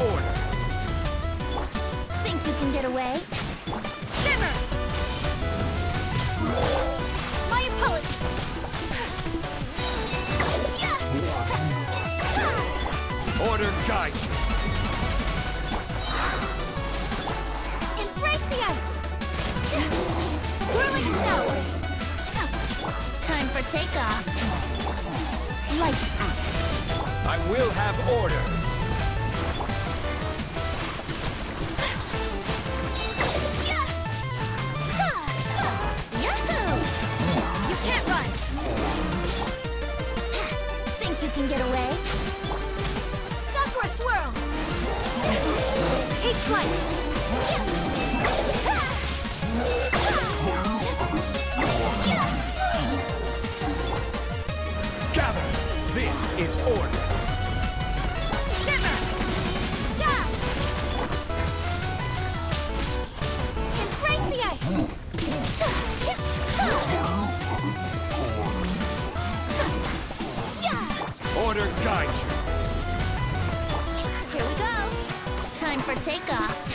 order. Think you can get away? Shimmer! My apologies. Order guides you. Embrace the ice! Whirling snow! Time for takeoff. Lights out. I will have order. Yahoo! You can't run! Think you can get away? Sakura swirl! Take flight! Gather. This is order. Guide you. Here we go! Time for takeoff.